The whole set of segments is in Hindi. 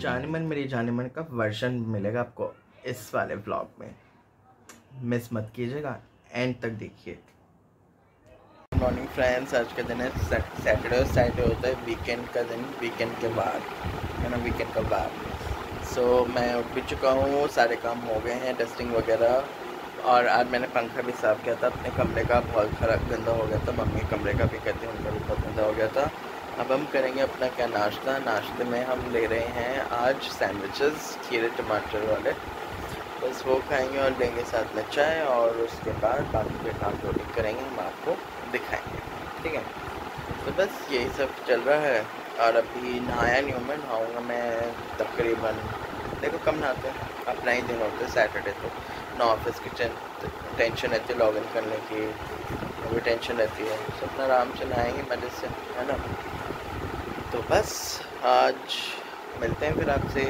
जाने मन मेरी जाने मन का वर्जन मिलेगा आपको इस वाले ब्लॉग में। मिस मत कीजिएगा एंड तक देखिए। मॉर्निंग फ्रेंड्स आज का दिन है सैटरडे और सैटरडे होता है वीकेंड का दिन वीकेंड के बाद है ना वीकेंड का बाद। सो so, मैं उठ भी चुका हूँ सारे काम हो गए हैं डस्टिंग वगैरह। और आज मैंने पंखा भी साफ़ किया था अपने कमरे का बहुत खराब गंदा हो गया था मम्मी कमरे का भी कहते हैं उनका भी बहुत गंदा हो गया था। अब हम करेंगे अपना क्या नाश्ता। नाश्ते में हम ले रहे हैं आज सैंडविचेस खीरे, टमाटर वाले। बस वो खाएँगे और लेंगे साथ में चाय और उसके बाद बाकी के काम जो भी करेंगे हम आपको दिखाएँगे। ठीक है? तो बस यही सब चल रहा है और अभी नहाया नहीं हूँ मैं। नहाऊँगा मैं तकरीबन, देखो कम नहाते हैं। अपना ही दिन होता है सैटरडे तो। ना ऑफ़िस की टेंशन रहती है लॉग इन करने की। अभी टेंशन रहती है। सब अपना आराम से नहाएँगे मज़े से, है ना? तो बस, आज मिलते हैं फिर आपसे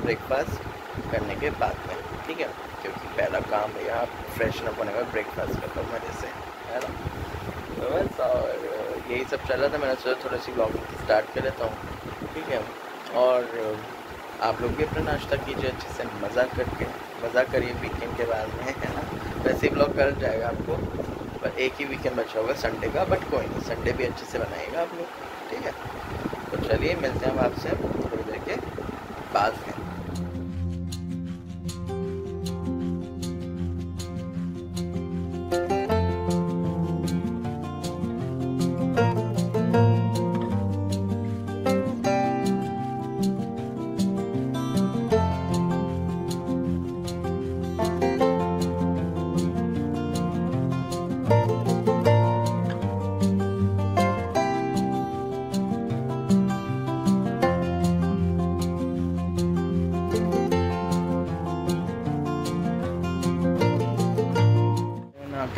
ब्रेकफास्ट करने के बाद में, ठीक है? क्योंकि पहला काम है भैया फ्रेशन अप होने का ब्रेकफास्ट करता हूँ मज़े से, है ना? तो बस, और यही सब चल रहा था, मैंने सोचा थोड़ी सी ब्लॉगिंग स्टार्ट कर लेता हूँ, ठीक है? और आप लोग भी अपना नाश्ता कीजिए, अच्छे से, मज़ा करके, मज़ा करिए वीकेंड के बाद में, है ना? वैसे ही ब्लॉग कर जाएगा आपको, पर एक ही वीकेंड बचा होगा संडे का बट कोई नहीं संडे भी अच्छे से बनाएगा आप लोग, ठीक है? तो चलिए मिलते हैं हम आपसे थोड़ी देर के बाद में।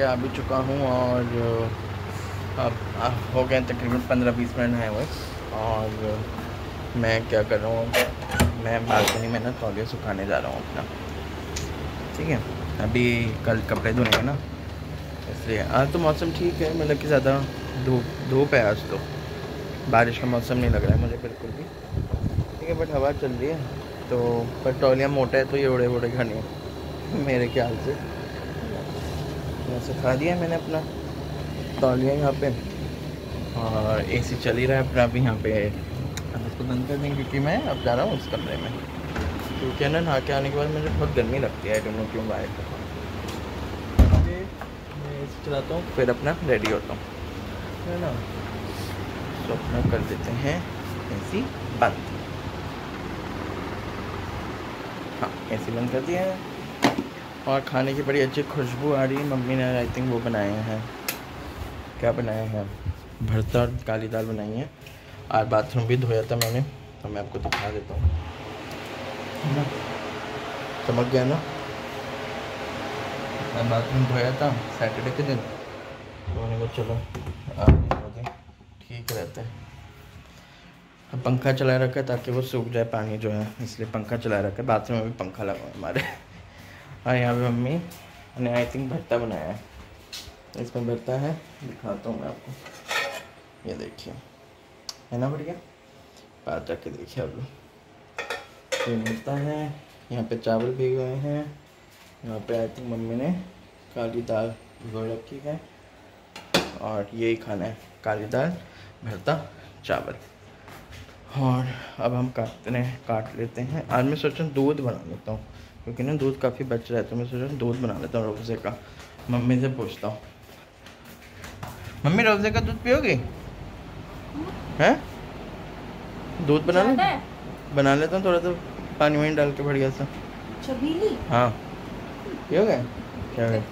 के आ भी चुका हूँ और अब हो गए तकरीबन पंद्रह बीस मिनट हैं हुए और मैं क्या कर रहा हूँ, मैं बालकनी में ना तौलिया सुखाने जा रहा हूँ अपना। ठीक है? अभी कल कपड़े धोने ना, इसलिए। आज तो मौसम ठीक है मतलब कि ज़्यादा धूप धूप है आज तो। बारिश का मौसम नहीं लग रहा है मुझे बिल्कुल भी। ठीक है, बट हवा चल रही है तो पर टॉलियाँ मोटा है तो ये उड़े उड़े घने मेरे ख्याल से। सुखा दिया मैंने अपना। तौलिया यहाँ पे। और एसी चल ही रहा है अपना, अभी यहाँ पे। अब इसको बंद कर देंगे, क्योंकि मैं अब जा रहा हूँ उस कमरे में। क्योंकि ना, नहा के आने के बाद मुझे बहुत गर्मी लगती है दोनों क्यों बाहर मैं एसी चलाता हूँ, फिर अपना रेडी होता हूँ। है ना? तो अपना कर देते हैं। एसी बंद। हाँ एसी बंद कर दिया है। और खाने की बड़ी अच्छी खुशबू आ रही है। मम्मी ने आई थिंक वो बनाए हैं। क्या बनाए हैं? भरता और काली दाल बनाई है। और बाथरूम भी धोया था मैंने। तो मैं आपको दिखा देता हूँ। चमक गया ना? मैं बाथरूम धोया था सैटरडे के दिन। तो मैंने कहा, चलो ठीक रहता है। पंखा चला रखा है ताकि वो सूख जाए, पानी जो है। इसलिए पंखा चला रखा है। बाथरूम में भी पंखा लगा हमारे। और यहाँ पे मम्मी ने आई थिंक भट्टा बनाया है। इसमें भट्टा है, दिखाता हूँ मैं आपको। ये देखिए। है ना बढ़िया? पास जाके देखिए आप लोग। ये भट्टा है। यहाँ पे चावल भी गए हैं। यहाँ पे आई थिंक मम्मी ने काली दाल भिगो रखी है। और यही खाना है, काली दाल, भरता, चावल। और अब हम काटते हैं काट लेते हैं। आज मैं सोच दूध बना लेता हूँ। क्योंकि ना दूध काफ़ी बच रहा है तो मैं सोच दूध बना लेता हूँ रोज़े का। मम्मी से पूछता हूँ। मम्मी रोज़े का दूध पियोगी? हैं। दूध बना ले? बना लेता हूँ थोड़ा सा पानी वानी डाल के बढ़िया सा। हाँ। पियोगे? क्या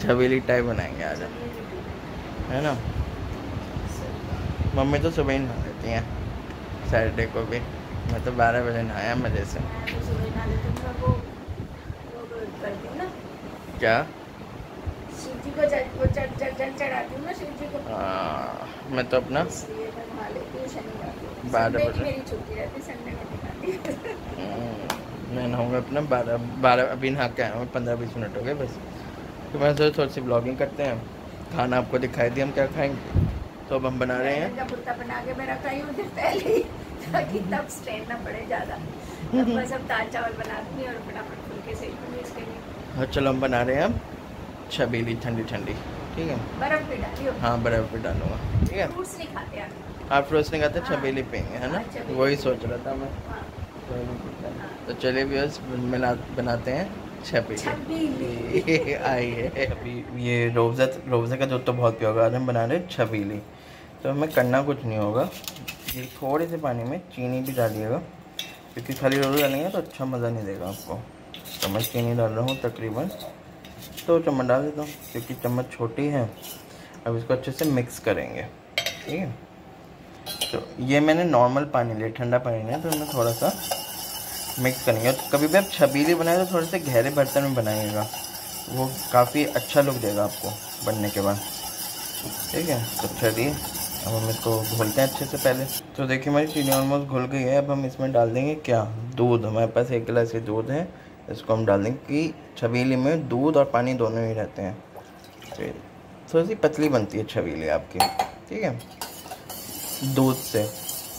छबीली टाइप बनाएँगे आज। है ना? मम्मी तो सुबह ही नहा लेती हैं। सैटरडे को भी। मैं तो बारह बजे नहाया मज़े से। क्या? हाँ मैं तो अपना बारह बजे। हम्म, मैं नहाऊँगा अपना बारह बारह अभी नहा के आया हूँ पंद्रह बीस मिनट हो गए बस। तो मैं सोचा थोड़ी सी ब्लॉगिंग करते हैं। खाना आपको दिखाई दिया हम क्या खाएँगे? तो अब हम बना रहे हैं। बना के मैं रखा ही पहले ताकि तब स्ट्रेन ना पड़े ज़्यादा। बस अब दाल चावल बना दूँगी और फटाफट और चलो हम बना रहे हैं अब। छबीली ठंडी ठंडी ठीक है? बर्फ़ भी डालियो। हाँ बर्फ़ भी डालूँगा ठीक है? फ्रूट्स नहीं खाते आप। आप फ्रूट्स नहीं खाते हाँ। छबीली पियेंगे है ना? हाँ, वही सोच रहा था मैं। हाँ, तो चलिए भी मिला बनाते हैं छबीली। आइए। अभी ये रोज़ा रोज़े का दूध तो बहुत पिया होगा आज हम बना रहे हैं छबीली। तो हमें करना कुछ नहीं होगा। ये थोड़े से पानी में चीनी भी डालिएगा क्योंकि खाली रोज़ा डालेंगे तो अच्छा मज़ा नहीं देगा आपको। तो मैं चीनी डाल रहा हूँ तकरीबन। दो चम्मच डाल देता हूँ, क्योंकि चम्मच छोटी है। अब इसको अच्छे से मिक्स करेंगे, ठीक है? तो ये मैंने नॉर्मल पानी लिया ठंडा पानी लिया तो मैं थोड़ा सा मिक्स करेंगे। और कभी भी आप छबीली बनाए तो थोड़े से गहरे बर्तन में बनाइएगा। वो काफ़ी अच्छा लुक देगा आपको बनने के बाद, ठीक है? तो चलिए, अब हम इसको घोलते हैं अच्छे से पहले। तो देखिए, हमारी चीनी ऑलमोस्ट घुल गई है। अब हम इसमें डाल देंगे क्या? दूध। हमारे पास एक गिलास ही दूध है। इसको हम डाल देंगे कि छबीली में दूध और पानी दोनों ही रहते हैं। थोड़ी सी पतली बनती है छबीली आपकी, ठीक है? दूध से।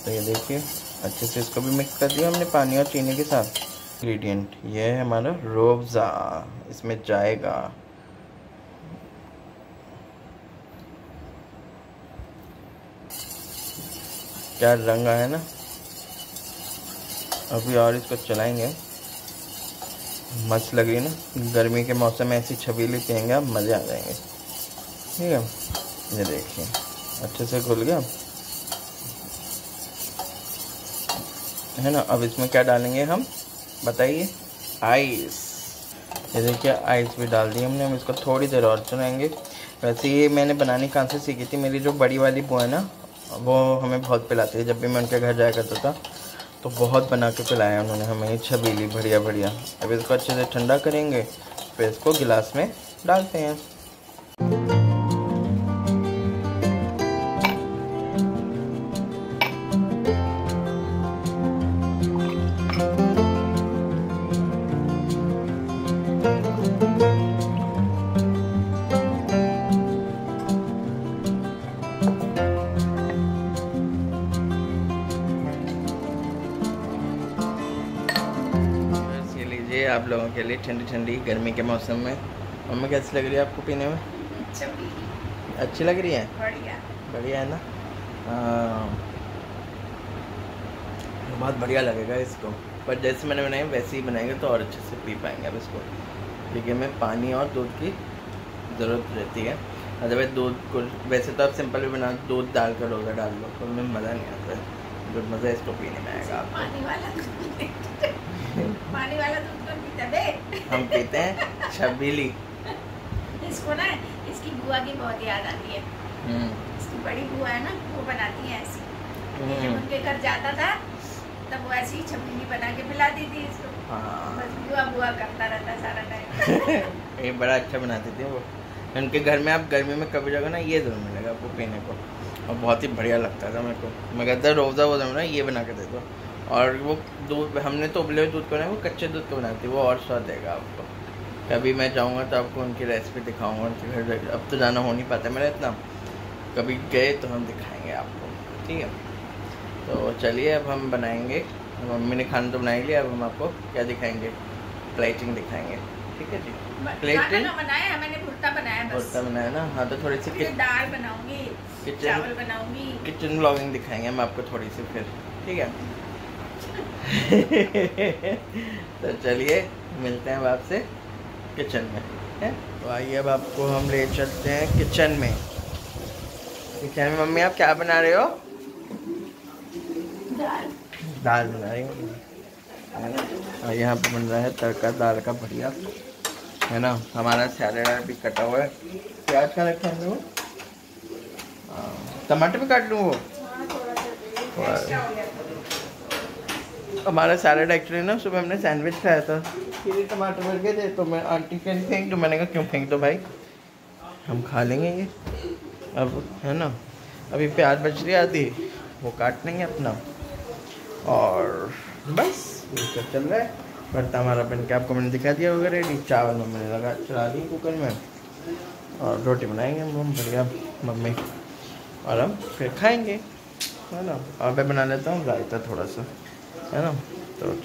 तो ये देखिए, अच्छे से इसको भी मिक्स कर दिया हमने पानी और चीनी के साथ। इंग्रेडिएंट ये है हमारा रोबज़ा। इसमें जाएगा। क्या रंग आया ना? अभी और इसको चलाएँगे। मस्त लग रही है ना। गर्मी के मौसम में ऐसी छबीली पियेंगे आप मज़े आ जाएँगे। ठीक है? ये देखिए, अच्छे से घुल गया। है ना? अब इसमें क्या डालेंगे हम? बताइए। आइस। ये देखिए, आइस भी डाल दी हमने। हम इसको थोड़ी देर और चलाएँगे। वैसे ये मैंने बनानी कहाँ से सीखी थी? मेरी जो बड़ी वाली बुआ है ना, वो हमें बहुत पिलाती है। जब भी मैं उनके घर जाया करता था तो बहुत बना के पिलाया उन्होंने हमें छबीली, बढ़िया बढ़िया। अब इसको अच्छे से ठंडा करेंगे, फिर इसको गिलास में डालते हैं। लोगों के लिए ठंडी ठंडी गर्मी के मौसम में। मम्मी कैसी लग रही है आपको पीने में? छबीली अच्छी लग रही है? बढ़िया। बढ़िया है ना? हाँ। बहुत बढ़िया लगेगा इसको। पर जैसे मैंने बनाया वैसे ही बनाएँगे तो और अच्छे से पी पाएँगे अब इसको। क्योंकि हमें पानी और दूध की ज़रूरत रहती है। अदरवाइज़ दूध को वैसे तो आप सिंपल भी बना दूध डाल कर रोज़ा डाल लो तो उनमें मज़ा नहीं आता। है जो मज़ा इसको पीने में आएगा आपको। पानी वाला दूध हम पीते हैं छबीली। इसको ना इसकी बुआ की बहुत याद आती है। हम्म, इसकी बड़ी बुआ है ना वो बनाती है ऐसी। जब हम्म, उनके घर जाता था तब वो ऐसी छबीली बना के पिलाती थी इसको। हाँ। बस बुआ बुआ करता रहता सारा टाइम ये बड़ा अच्छा बनाते थे वो। उनके घर में आप गर्मी में कभी जाओगे ना ये ज़रूर मिलेगा आपको पीने को। और बहुत ही बढ़िया लगता था मेरे को। मैं कहता रोज़ा वोज़ा में ना ये बना के दे दो। और वो दूध हमने तो उबले हुए दूध को बनाया वो कच्चे दूध को बनाती है वो और स्वाद देगा आपको। कभी मैं जाऊँगा तो आपको उनकी रेसिपी दिखाऊँगा उनके घर अब तो जाना हो नहीं पाता मेरा इतना। कभी गए तो हम दिखाएँगे आपको ठीक है? तो चलिए अब हम बनाएँगे। मम्मी ने खाना तो बना ही लिया अब हम आपको क्या दिखाएँगे? प्लेटिंग दिखाएँगे ठीक है जी? प्लेटिंग बनाया मैंने भुट्टा बनाया बस। भुट्टा बनाया ना? हाँ तो थोड़ी सी दाल बनाऊँगी किचन चावल बनाऊँगी। किचन ब्लॉगिंग दिखाएँगे हम आपको थोड़ी सी फिर ठीक है? तो चलिए मिलते हैं अब आपसे किचन में है? तो आइए अब आपको हम ले चलते हैं किचन में। किचन में मम्मी आप क्या बना रहे हो? दाल। दाल बना रही हो। है और यहाँ पे बन रहा है तड़का दाल का बढ़िया। है ना? हमारा सैलड भी कटा हुआ है। प्याज का रखा है हाँ, टमाटर भी काट लूँ वो हाँ, थोड़ा सा वाह। एक्स्ट्रा हो गया हमारा सैलड एक्चुअली ना सुबह हमने सैंडविच खाया था। फिर टमाटर भर गए थे तो मैं आंटी के लिए फेंक दो? मैंने कहा, क्यों फेंक दो भाई? हम खा लेंगे ये। अब, है ना? अभी प्याज बच रही आती वो काट लेंगे अपना। और बस, ये सब चल रहा है। भरता हमारा बन के आपको मैंने दिखा दिया होगा रेडी चावल में मैंने लगा चला दी कुकर में। और रोटी बनाएँगे हम, बढ़िया, मम्मी। और हम फिर खाएँगे, है ना? और मैं बना लेता हूँ, रायता थोड़ा सा। है ना तो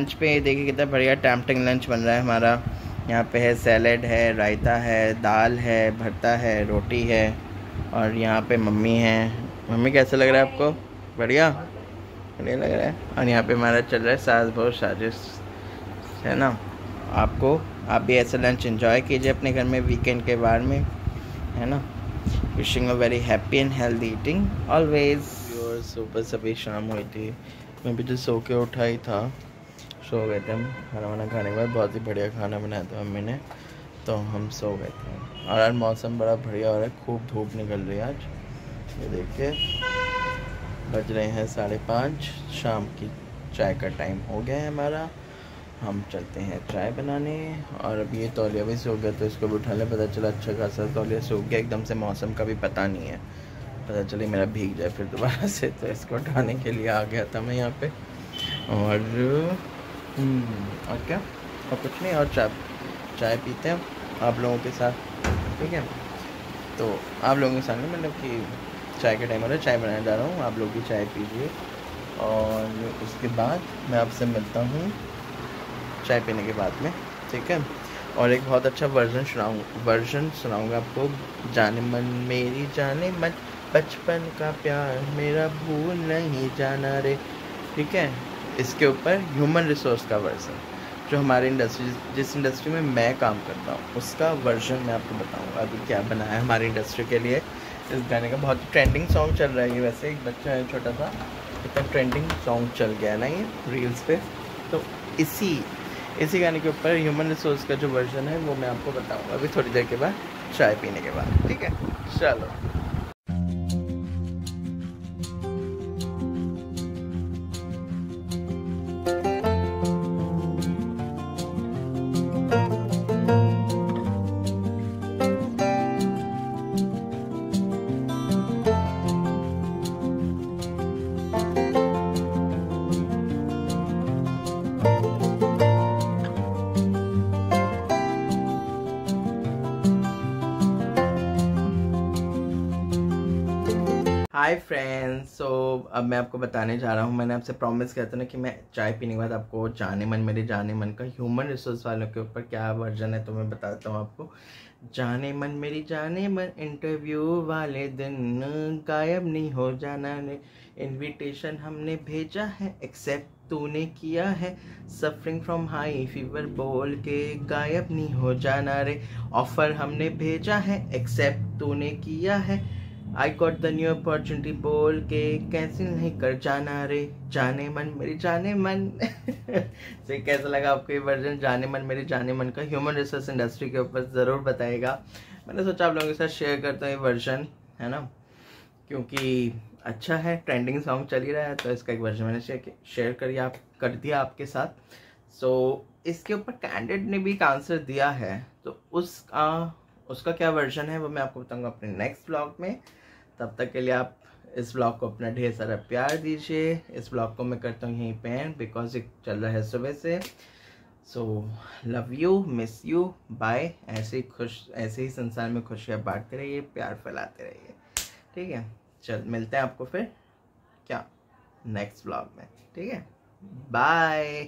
लंच पे, देखिए कितना बढ़िया टैम्पटिंग लंच बन रहा है हमारा। यहाँ पे है सैलेड, है रायता, है दाल, है भरता, है रोटी है, और यहाँ पे मम्मी है। मम्मी, कैसा लग रहा है आपको? बढ़िया? बढ़िया लग रहा है। और यहाँ पे हमारा चल रहा है सास बहुत साजिश, है ना? आपको, आप भी ऐसा लंच एंजॉय कीजिए अपने घर में वीकेंड के बार में, है ना? Wishing a very happy and healthy eating always सुबह सभी शाम हुई थी। मैं भी जो सो के उठा ही था। सो गए थे हम। खाना वाना खाने के बाद बहुत ही बढ़िया खाना बनाया था मम्मी ने तो हम सो गए थे। और आज मौसम बड़ा बढ़िया हो रहा है, खूब धूप निकल रही है आज। ये देखिए, बज रहे हैं साढ़े पाँच, शाम की चाय का टाइम हो गया है हमारा। हम चलते हैं चाय बनाने। और अब ये तौलिया भी सूख गया तो इसको भी उठा ले, पता चला अच्छा खासा तौलिया सूख गया, एकदम से मौसम का भी पता नहीं है। पता चले मेरा भीग जाए फिर दोबारा से तो इसको उठाने के लिए आ गया था मैं यहाँ पे। और और क्या? और कुछ नहीं, और चाय चाय पीते हैं आप लोगों के साथ, ठीक है? तो आप लोगों के सामने मतलब कि चाय का टाइम हो रहा है, चाय बनाने जा रहा हूँ, आप लोग भी चाय पीजिए। और उसके बाद मैं आपसे मिलता हूँ चाय पीने के बाद में, ठीक है? और एक बहुत अच्छा वर्जन सुनाऊँ वर्जन सुनाऊँगा आपको। जाने मन मेरी, जाने मन, बचपन का प्यार मेरा भूल नहीं जाना रे, ठीक है? इसके ऊपर ह्यूमन रिसोर्स का वर्जन जो हमारे इंडस्ट्री जिस इंडस्ट्री में मैं काम करता हूँ, उसका वर्जन मैं आपको बताऊँगा अभी क्या बनाया है हमारी इंडस्ट्री के लिए। इस गाने का बहुत ट्रेंडिंग सॉन्ग चल रहा है ये वैसे, एक बच्चा है छोटा सा, इतना ट्रेंडिंग सॉन्ग चल गया है ना ये रील्स पे। तो इसी इसी गाने के ऊपर ह्यूमन रिसोर्स का जो वर्जन है, वो मैं आपको बताऊँगा अभी थोड़ी देर के बाद, चाय पीने के बाद, ठीक है? चलो। हाय फ्रेंड्स सो अब मैं आपको बताने जा रहा हूँ। मैंने आपसे प्रॉमिस किया था ना कि मैं चाय पीने के बाद आपको जाने मन, मेरे जाने मन का ह्यूमन रिसोर्स वालों के ऊपर क्या वर्जन है तो मैं बताता हूँ आपको। जाने मन, मेरी जाने मन इंटरव्यू वाले दिन गायब नहीं हो जाना ने। इनविटेशन हमने भेजा है एक्सेप्ट तूने किया है। सफरिंग फ्रॉम हाई फीवर बोल के गायब नहीं हो जाना रे। ऑफ़र हमने भेजा है एक्सेप्ट तूने किया है। I got the new opportunity बोल के कैंसिल नहीं कर जाना रे? जाने मन मेरे जाने मन। तो कैसा लगा आपको ये वर्जन जाने मन मेरे जाने मन का ह्यूमन रिसोर्स इंडस्ट्री के ऊपर ज़रूर बताएगा। मैंने सोचा आप लोगों के साथ शेयर करता हूँ ये वर्जन है ना? क्योंकि अच्छा है ट्रेंडिंग सॉन्ग चल ही रहा है तो इसका एक वर्जन मैंने शेयर कर आप कर दिया आपके साथ। सो so, इसके ऊपर कैंडिडेट ने भी एक आंसर दिया है। तो उसका उसका क्या वर्जन है वो मैं आपको बताऊँगा अपने नेक्स्ट ब्लॉग में। तब तक के लिए आप इस ब्लॉग को अपना ढेर सारा प्यार दीजिए। इस ब्लॉग को मैं करता हूँ यहीं पे एंड बिकॉज़ ये चल रहा है सुबह से। So love you miss you bye ऐसे ही खुश, ऐसे ही संसार में खुशियाँ बांटते रहिए, प्यार फैलाते रहिए। ठीक है? चल, मिलते हैं आपको फिर। क्या? नेक्स्ट ब्लॉग में। ठीक है? बाय